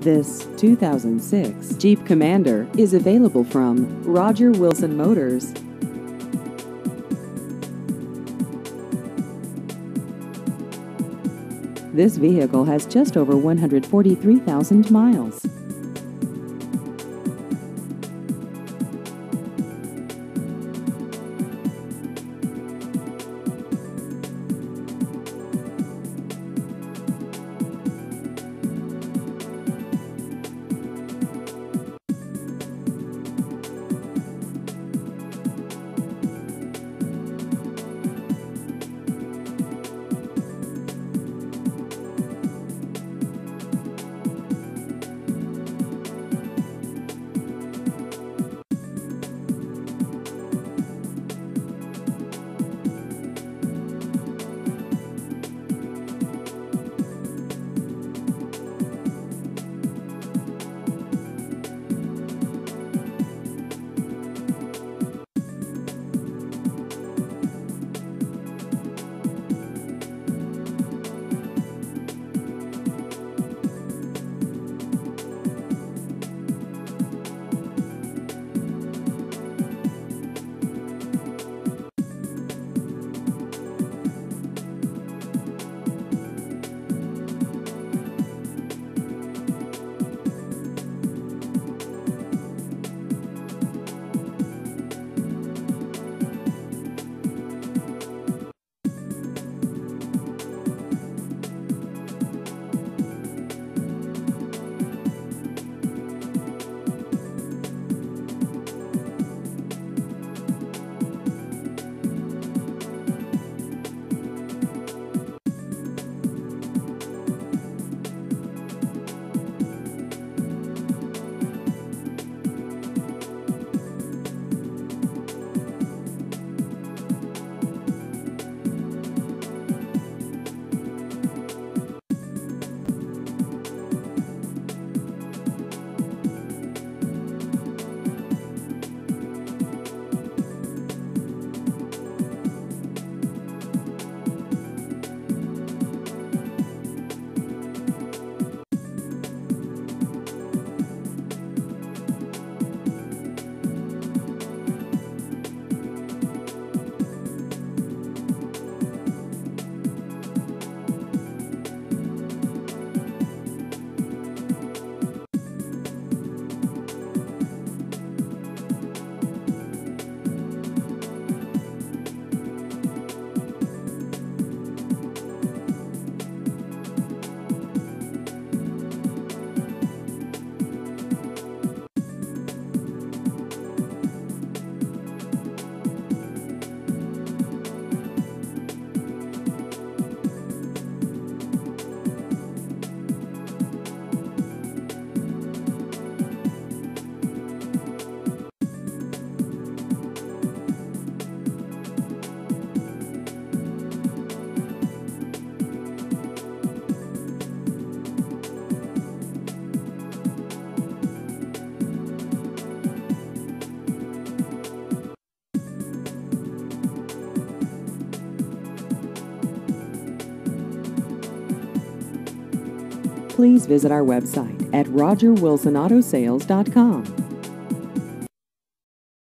This 2006 Jeep Commander is available from Roger Wilson Motors. This vehicle has just over 143,000 miles. Please visit our website at rogerwilsonautosales.com.